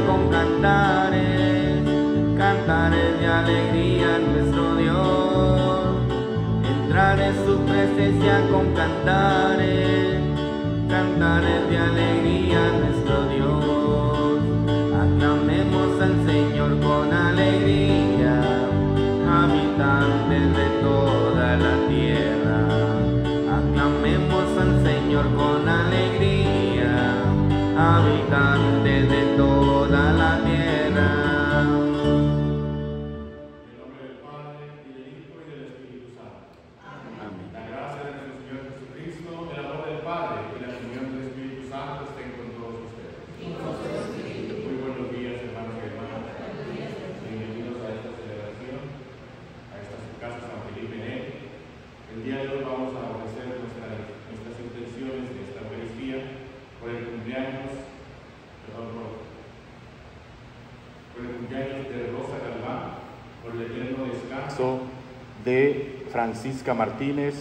con cantares, cantares de alegría nuestro Dios. Entrar en su presencia con cantares, cantares de alegría Francisca Martínez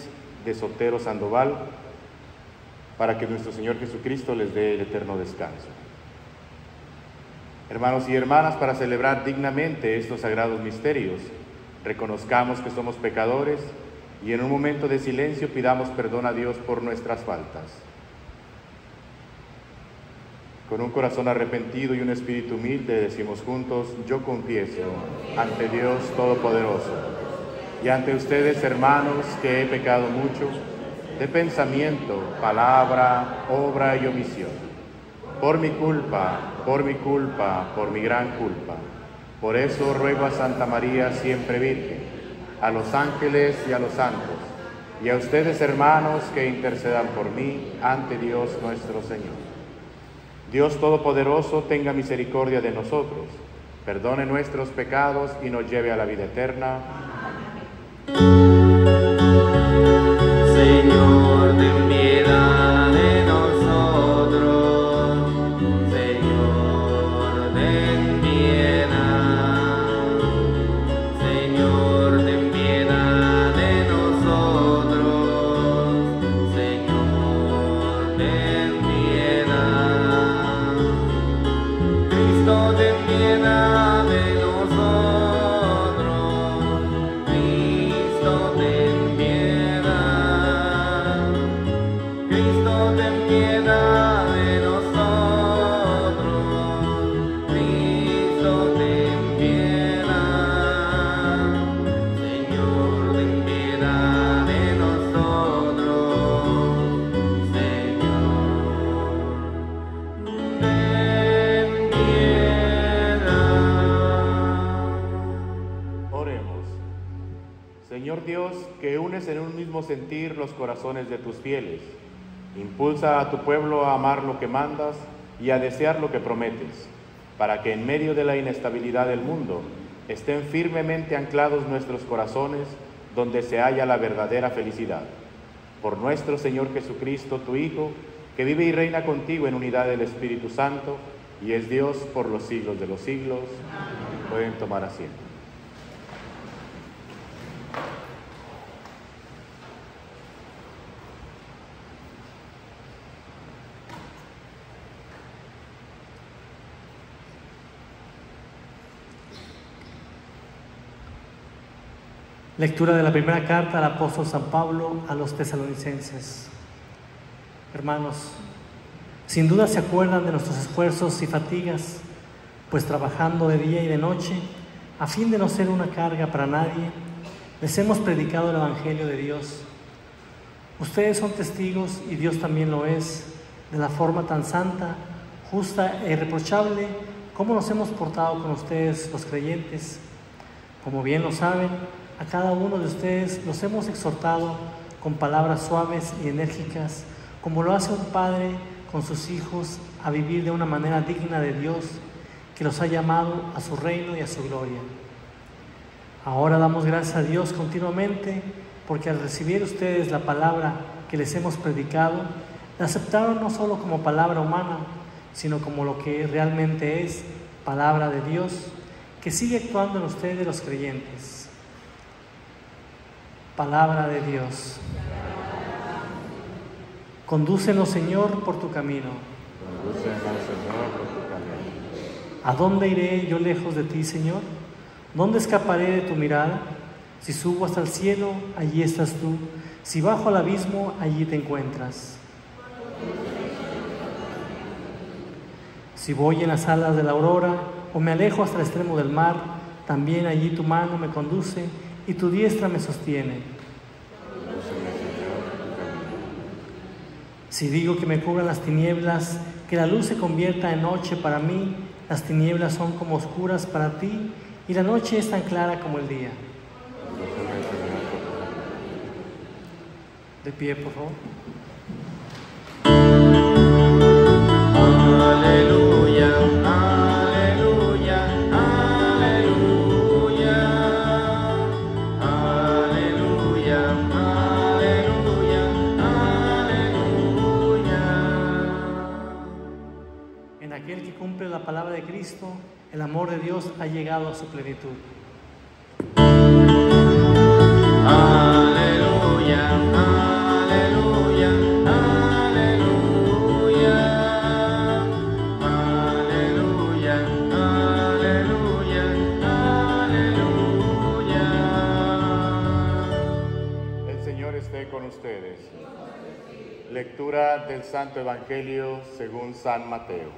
de Sotero Sandoval, para que nuestro Señor Jesucristo les dé el eterno descanso. Hermanos y hermanas, para celebrar dignamente estos sagrados misterios, reconozcamos que somos pecadores y en un momento de silencio pidamos perdón a Dios por nuestras faltas. Con un corazón arrepentido y un espíritu humilde decimos juntos, yo confieso ante Dios Todopoderoso y ante ustedes, hermanos, que he pecado mucho de pensamiento, palabra, obra y omisión. Por mi culpa, por mi culpa, por mi gran culpa. Por eso ruego a Santa María, siempre Virgen, a los ángeles y a los santos, y a ustedes, hermanos, que intercedan por mí ante Dios nuestro Señor. Dios Todopoderoso tenga misericordia de nosotros, perdone nuestros pecados y nos lleve a la vida eterna. Señor, impulsa a tu pueblo a amar lo que mandas y a desear lo que prometes, para que en medio de la inestabilidad del mundo estén firmemente anclados nuestros corazones donde se halla la verdadera felicidad. Por nuestro Señor Jesucristo, tu Hijo, que vive y reina contigo en unidad del Espíritu Santo y es Dios por los siglos de los siglos. Pueden tomar asiento. Lectura de la primera carta del apóstol San Pablo a los tesalonicenses. Hermanos, sin duda se acuerdan de nuestros esfuerzos y fatigas, pues trabajando de día y de noche, a fin de no ser una carga para nadie, les hemos predicado el Evangelio de Dios. Ustedes son testigos, y Dios también lo es, de la forma tan santa, justa e irreprochable como nos hemos portado con ustedes los creyentes. Como bien lo saben, a cada uno de ustedes los hemos exhortado con palabras suaves y enérgicas, como lo hace un padre con sus hijos a vivir de una manera digna de Dios, que los ha llamado a su reino y a su gloria. Ahora damos gracias a Dios continuamente, porque al recibir ustedes la palabra que les hemos predicado, la aceptaron no solo como palabra humana, sino como lo que realmente es palabra de Dios, que sigue actuando en ustedes los creyentes. Palabra de Dios. Condúcenos, Señor, por tu camino. Condúcenos, Señor, por tu camino. ¿A dónde iré yo lejos de ti, Señor? ¿Dónde escaparé de tu mirada? Si subo hasta el cielo, allí estás tú. Si bajo al abismo, allí te encuentras. Si voy en las alas de la aurora o me alejo hasta el extremo del mar, también allí tu mano me conduce y tu diestra me sostiene. Si digo que me cubran las tinieblas, que la luz se convierta en noche para mí, las tinieblas son como oscuras para ti y la noche es tan clara como el día. De pie, por favor. Cristo, el amor de Dios ha llegado a su plenitud. Aleluya, aleluya, aleluya. Aleluya, aleluya, aleluya. El Señor esté con ustedes. Lectura del Santo Evangelio según San Mateo.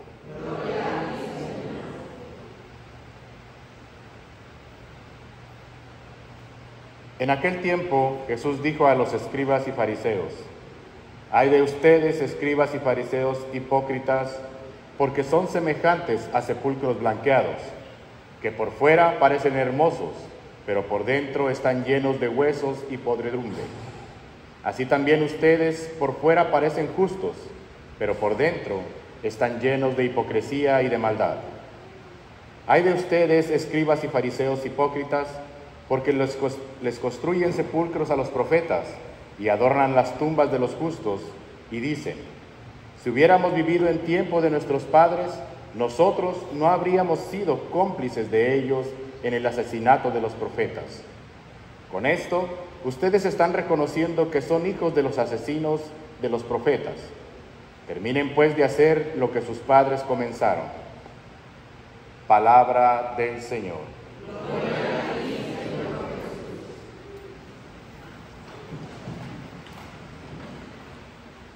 En aquel tiempo Jesús dijo a los escribas y fariseos, Hay de ustedes, escribas y fariseos hipócritas, porque son semejantes a sepulcros blanqueados, que por fuera parecen hermosos, pero por dentro están llenos de huesos y podredumbre. Así también ustedes por fuera parecen justos, pero por dentro están llenos de hipocresía y de maldad. Hay de ustedes, escribas y fariseos hipócritas, porque les, construyen sepulcros a los profetas y adornan las tumbas de los justos y dicen, si hubiéramos vivido en tiempo de nuestros padres, nosotros no habríamos sido cómplices de ellos en el asesinato de los profetas. Con esto, ustedes están reconociendo que son hijos de los asesinos de los profetas. Terminen pues de hacer lo que sus padres comenzaron. Palabra del Señor.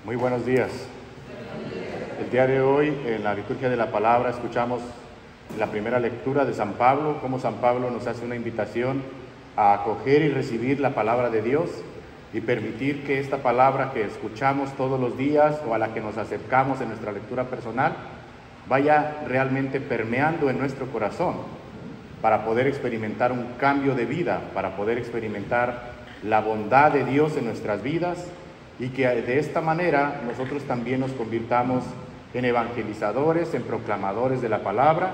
Muy buenos días. El día de hoy, en la liturgia de la palabra, escuchamos la primera lectura de San Pablo, cómo San Pablo nos hace una invitación a acoger y recibir la palabra de Dios y permitir que esta palabra que escuchamos todos los días o a la que nos acercamos en nuestra lectura personal vaya realmente permeando en nuestro corazón para poder experimentar un cambio de vida, para poder experimentar la bondad de Dios en nuestras vidas y que de esta manera nosotros también nos convirtamos en evangelizadores, en proclamadores de la palabra,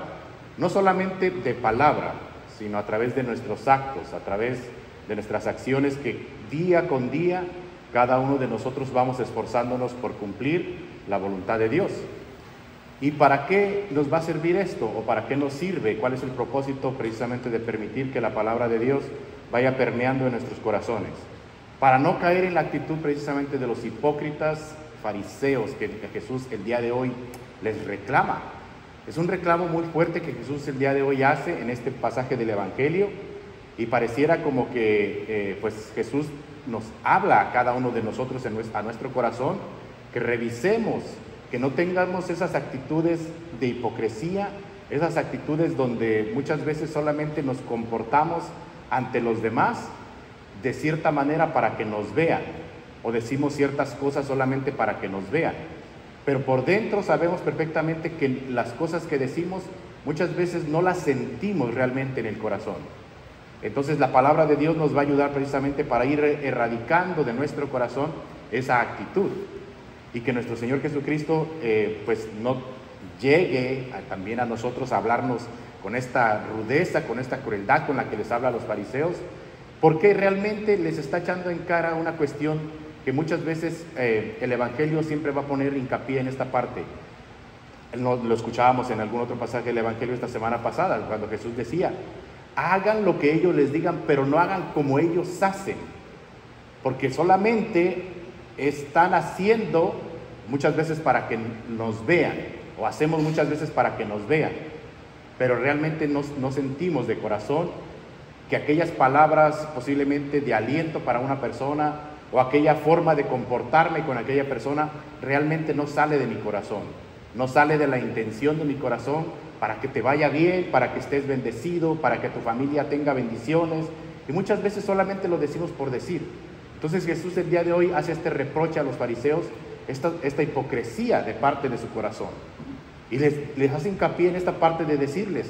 no solamente de palabra, sino a través de nuestros actos, a través de nuestras acciones que día con día cada uno de nosotros vamos esforzándonos por cumplir la voluntad de Dios. ¿Y para qué nos va a servir esto? ¿O para qué nos sirve? ¿Cuál es el propósito precisamente de permitir que la palabra de Dios vaya permeando en nuestros corazones? Para no caer en la actitud precisamente de los hipócritas fariseos que, Jesús el día de hoy les reclama. Es un reclamo muy fuerte que Jesús el día de hoy hace en este pasaje del Evangelio y pareciera como que eh, pues Jesús nos habla a cada uno de nosotros a nuestro corazón, que revisemos, que no tengamos esas actitudes de hipocresía, esas actitudes donde muchas veces solamente nos comportamos ante los demás de cierta manera para que nos vean, o decimos ciertas cosas solamente para que nos vean. Pero por dentro sabemos perfectamente que las cosas que decimos muchas veces no las sentimos realmente en el corazón. Entonces la palabra de Dios nos va a ayudar precisamente para ir erradicando de nuestro corazón esa actitud y que nuestro Señor Jesucristo eh, pues no llegue también a nosotros a hablarnos con esta rudeza, con esta crueldad con la que les habla a los fariseos, porque realmente les está echando en cara una cuestión que muchas veces eh, el Evangelio siempre va a poner hincapié en esta parte. No- lo escuchábamos en algún otro pasaje del Evangelio esta semana pasada, cuando Jesús decía, hagan lo que ellos les digan, pero no hagan como ellos hacen. porque solamente están haciendo muchas veces para que nos vean, o hacemos muchas veces para que nos vean, pero realmente no, no sentimos de corazón que aquellas palabras posiblemente de aliento para una persona o aquella forma de comportarme con aquella persona realmente no sale de mi corazón, no sale de la intención de mi corazón para que te vaya bien, para que estés bendecido, para que tu familia tenga bendiciones. Y muchas veces solamente lo decimos por decir. Entonces Jesús el día de hoy hace este reproche a los fariseos, esta, esta hipocresía de parte de su corazón. Y les, les hace hincapié en esta parte de decirles,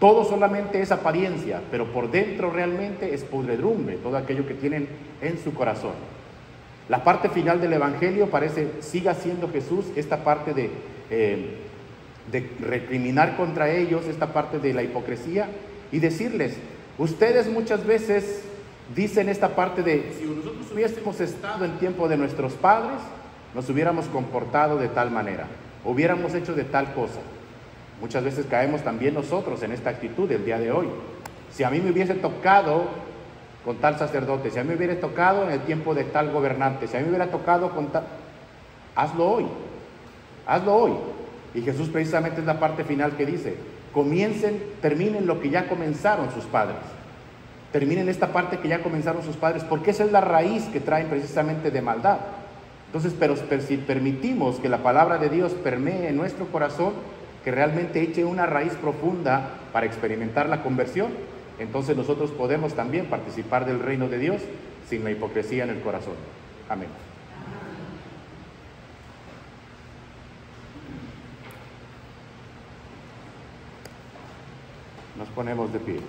todo solamente es apariencia, pero por dentro realmente es podredumbre, todo aquello que tienen en su corazón. La parte final del Evangelio parece, siga siendo Jesús esta parte de, eh, de recriminar contra ellos, esta parte de la hipocresía y decirles, ustedes muchas veces dicen esta parte de, si nosotros hubiésemos estado en tiempo de nuestros padres, nos hubiéramos comportado de tal manera, hubiéramos hecho de tal cosa. Muchas veces caemos también nosotros en esta actitud el día de hoy. Si a mí me hubiese tocado con tal sacerdote, si a mí me hubiera tocado en el tiempo de tal gobernante, si a mí me hubiera tocado con tal... Hazlo hoy, hazlo hoy. Y Jesús precisamente es la parte final que dice, comiencen, terminen lo que ya comenzaron sus padres. Terminen esta parte que ya comenzaron sus padres, porque esa es la raíz que traen precisamente de maldad. Entonces, pero, pero si permitimos que la palabra de Dios permee en nuestro corazón, que realmente eche una raíz profunda para experimentar la conversión, entonces nosotros podemos también participar del reino de Dios sin la hipocresía en el corazón. Amén. Nos ponemos de pie.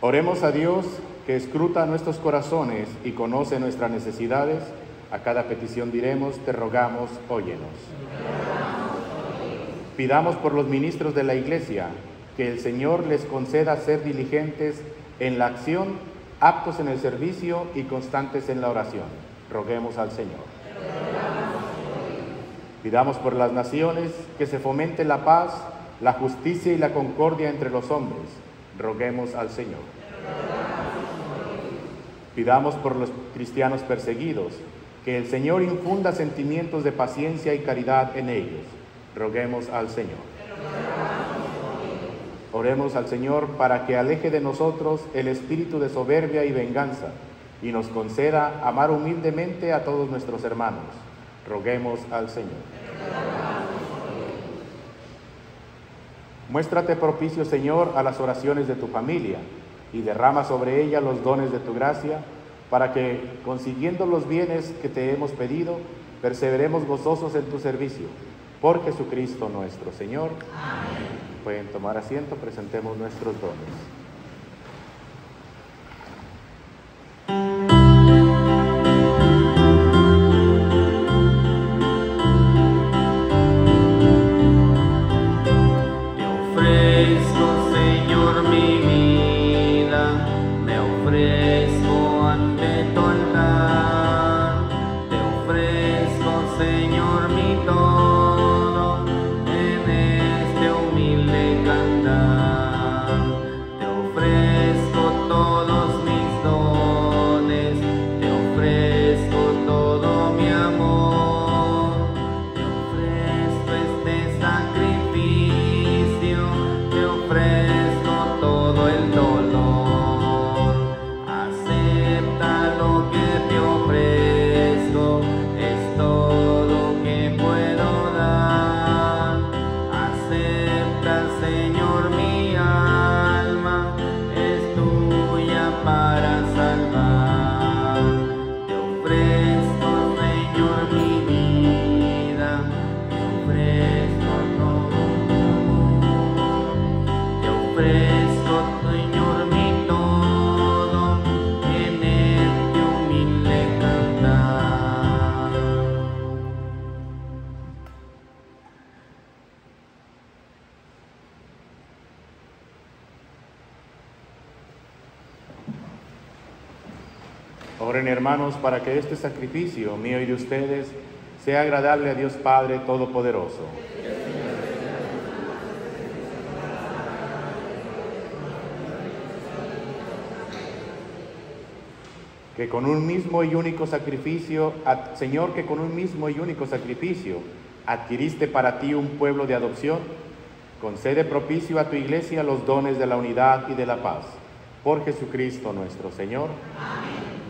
Oremos a Dios que escruta nuestros corazones y conoce nuestras necesidades. A cada petición diremos, te rogamos, óyenos. Pidamos por los ministros de la Iglesia que el Señor les conceda ser diligentes en la acción, aptos en el servicio y constantes en la oración. Roguemos al Señor. Pidamos por las naciones que se fomente la paz, la justicia y la concordia entre los hombres. Roguemos al Señor. Pidamos por los cristianos perseguidos, que el Señor infunda sentimientos de paciencia y caridad en ellos. Roguemos al Señor. Oremos al Señor para que aleje de nosotros el espíritu de soberbia y venganza y nos conceda amar humildemente a todos nuestros hermanos. Roguemos al Señor. Muéstrate propicio, Señor, a las oraciones de tu familia y derrama sobre ella los dones de tu gracia, para que, consiguiendo los bienes que te hemos pedido, perseveremos gozosos en tu servicio. Por Jesucristo nuestro Señor. Pueden tomar asiento, presentemos nuestros dones. Para que este sacrificio mío y de ustedes sea agradable a Dios Padre Todopoderoso. que con un mismo y único sacrificio, Señor, que con un mismo y único sacrificio adquiriste para ti un pueblo de adopción, concede propicio a tu iglesia los dones de la unidad y de la paz. Por Jesucristo nuestro Señor.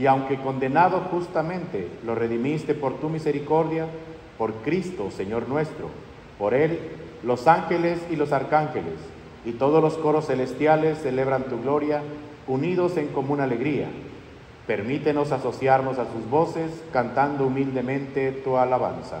y aunque condenado justamente, lo redimiste por tu misericordia, por Cristo, Señor nuestro. Por Él, los ángeles y los arcángeles y todos los coros celestiales celebran tu gloria, unidos en común alegría. Permítenos asociarnos a sus voces, cantando humildemente tu alabanza.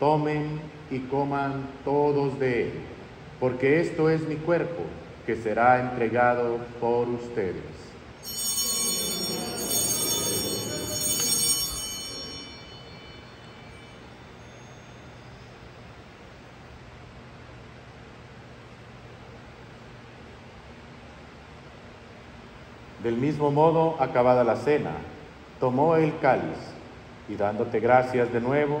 Tomen y coman todos de él, porque esto es mi cuerpo, que será entregado por ustedes. Del mismo modo, acabada la cena, tomó el cáliz y dándote gracias de nuevo,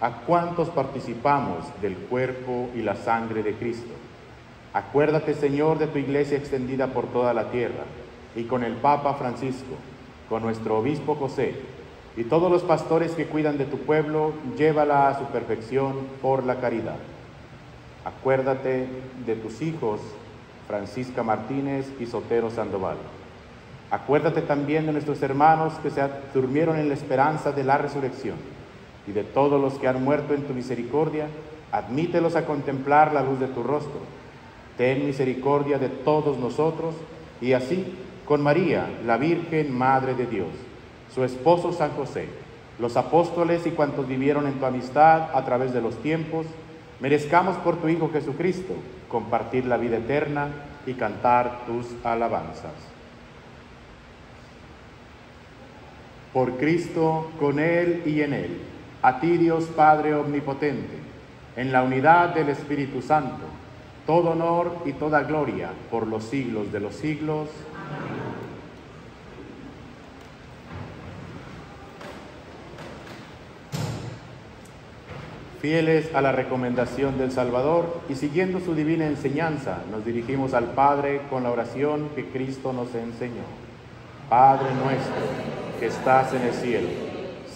a cuantos participamos del cuerpo y la sangre de Cristo. Acuérdate, Señor, de tu iglesia extendida por toda la tierra, y con el Papa Francisco, con nuestro obispo José, y todos los pastores que cuidan de tu pueblo, llévala a su perfección por la caridad. Acuérdate de tus hijos, Francisca Martínez y Sotero Sandoval. Acuérdate también de nuestros hermanos que se durmieron en la esperanza de la resurrección y de todos los que han muerto en tu misericordia, admítelos a contemplar la luz de tu rostro. Ten misericordia de todos nosotros y así con María, la Virgen Madre de Dios, su esposo San José, los apóstoles y cuantos vivieron en tu amistad a través de los tiempos, merezcamos por tu Hijo Jesucristo compartir la vida eterna y cantar tus alabanzas. Por Cristo, con Él y en Él, a ti Dios Padre Omnipotente, en la unidad del Espíritu Santo, todo honor y toda gloria por los siglos de los siglos. Fieles a la recomendación del Salvador y siguiendo su divina enseñanza, nos dirigimos al Padre con la oración que Cristo nos enseñó. Padre nuestro, que estás en el cielo,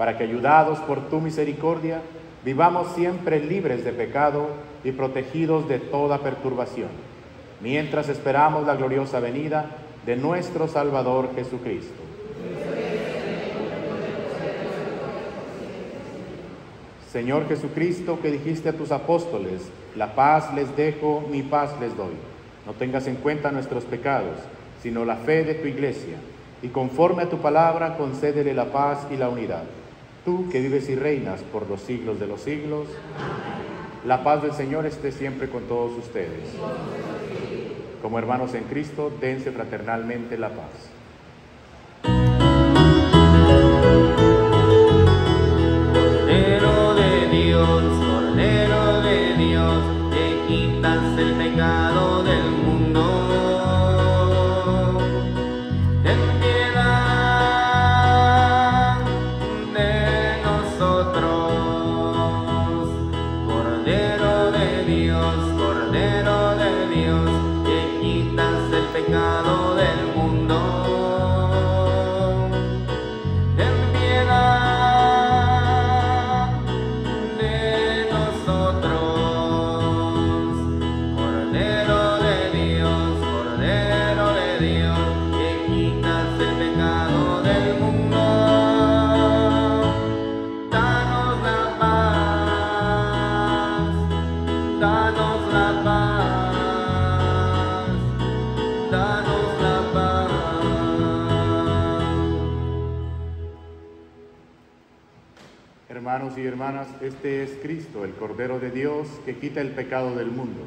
para que, ayudados por tu misericordia, vivamos siempre libres de pecado y protegidos de toda perturbación, mientras esperamos la gloriosa venida de nuestro Salvador Jesucristo. Señor Jesucristo, que dijiste a tus apóstoles, la paz les dejo, mi paz les doy. No tengas en cuenta nuestros pecados, sino la fe de tu iglesia, y conforme a tu palabra concédele la paz y la unidad. Tú que vives y reinas por los siglos de los siglos, la paz del Señor esté siempre con todos ustedes. Como hermanos en Cristo, dense fraternalmente la paz. Hermanas, este es Cristo, el Cordero de Dios, que quita el pecado del mundo.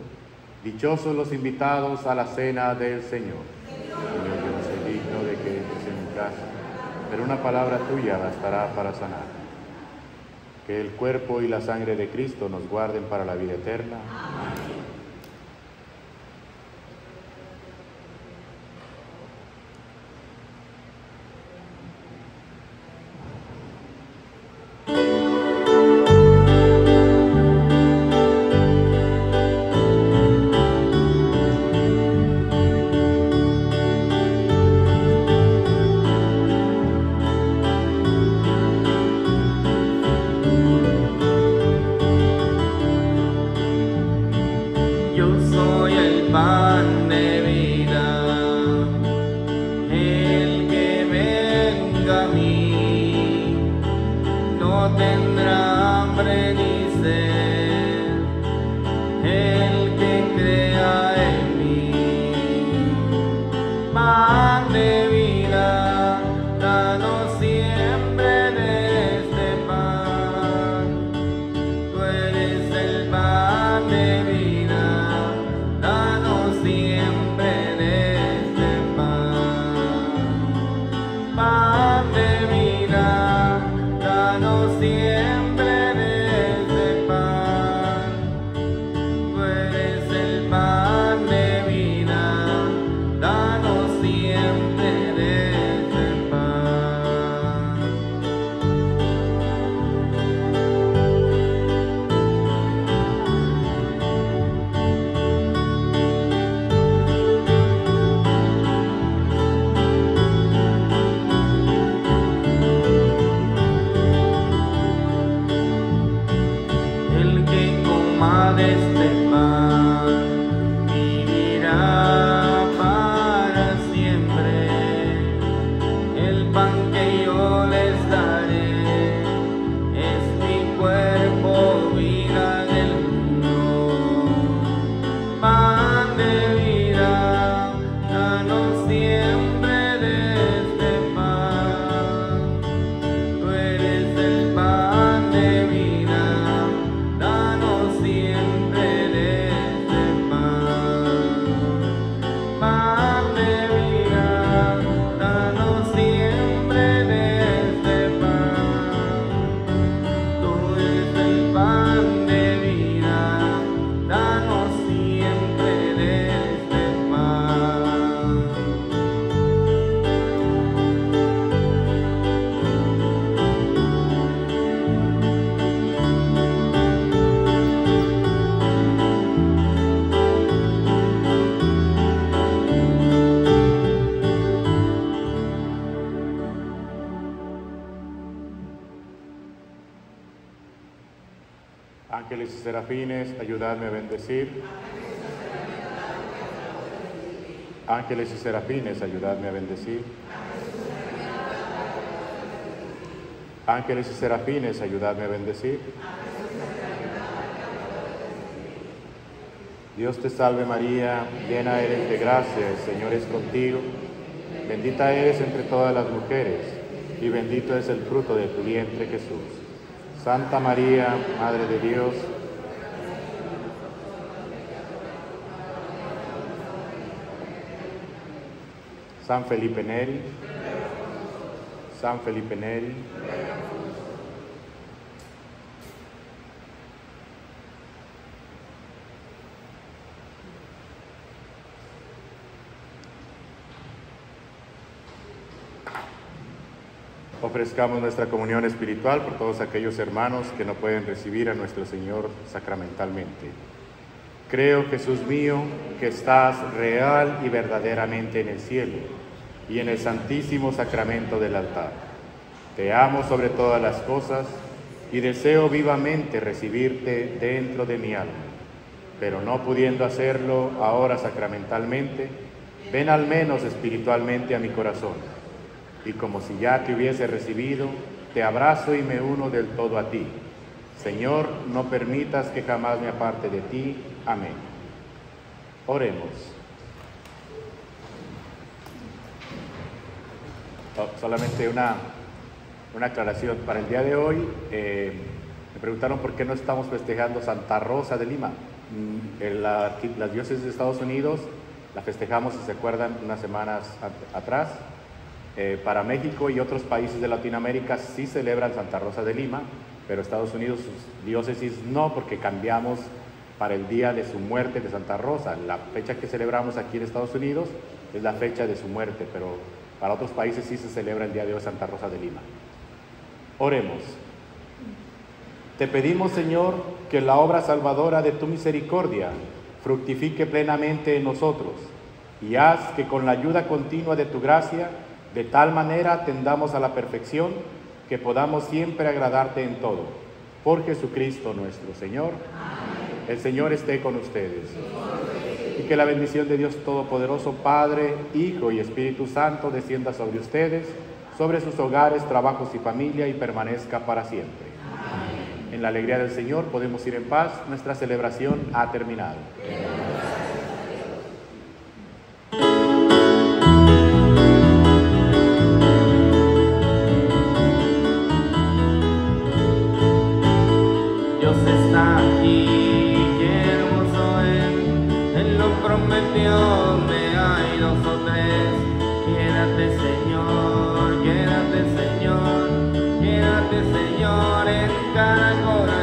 Dichosos los invitados a la cena del Señor. Señor, digno de que pero una palabra tuya bastará para sanar. Que el cuerpo y la sangre de Cristo nos guarden para la vida eterna. siempre. A bendecir. Ángeles y serafines, ayudadme a bendecir. Ángeles y serafines, ayudadme a bendecir. Dios te salve María, llena eres de gracia, el Señor es contigo. Bendita eres entre todas las mujeres y bendito es el fruto de tu vientre Jesús. Santa María, Madre de Dios, San Felipe Neri, San Felipe Neri, Ofrezcamos nuestra comunión espiritual por todos aquellos hermanos que no pueden recibir a nuestro Señor sacramentalmente. Creo, Jesús mío, que estás real y verdaderamente en el cielo y en el santísimo sacramento del altar. Te amo sobre todas las cosas y deseo vivamente recibirte dentro de mi alma, pero no pudiendo hacerlo ahora sacramentalmente, ven al menos espiritualmente a mi corazón y como si ya te hubiese recibido, te abrazo y me uno del todo a ti. Señor, no permitas que jamás me aparte de ti. Amén. Oremos. Oh, solamente una, una aclaración. Para el día de hoy, eh, me preguntaron por qué no estamos festejando Santa Rosa de Lima. Mm, en la, las diócesis de Estados Unidos la festejamos, si se acuerdan, unas semanas atrás. Eh, para México y otros países de Latinoamérica sí celebran Santa Rosa de Lima, pero Estados Unidos, sus diócesis no, porque cambiamos para el día de su muerte de Santa Rosa. La fecha que celebramos aquí en Estados Unidos es la fecha de su muerte, pero para otros países sí se celebra el día de hoy Santa Rosa de Lima. Oremos. Te pedimos, Señor, que la obra salvadora de tu misericordia fructifique plenamente en nosotros y haz que con la ayuda continua de tu gracia de tal manera tendamos a la perfección que podamos siempre agradarte en todo. Por Jesucristo nuestro Señor. El Señor esté con ustedes. Y que la bendición de Dios Todopoderoso, Padre, Hijo y Espíritu Santo descienda sobre ustedes, sobre sus hogares, trabajos y familia y permanezca para siempre. En la alegría del Señor podemos ir en paz. Nuestra celebración ha terminado. Señor, en cada corazón.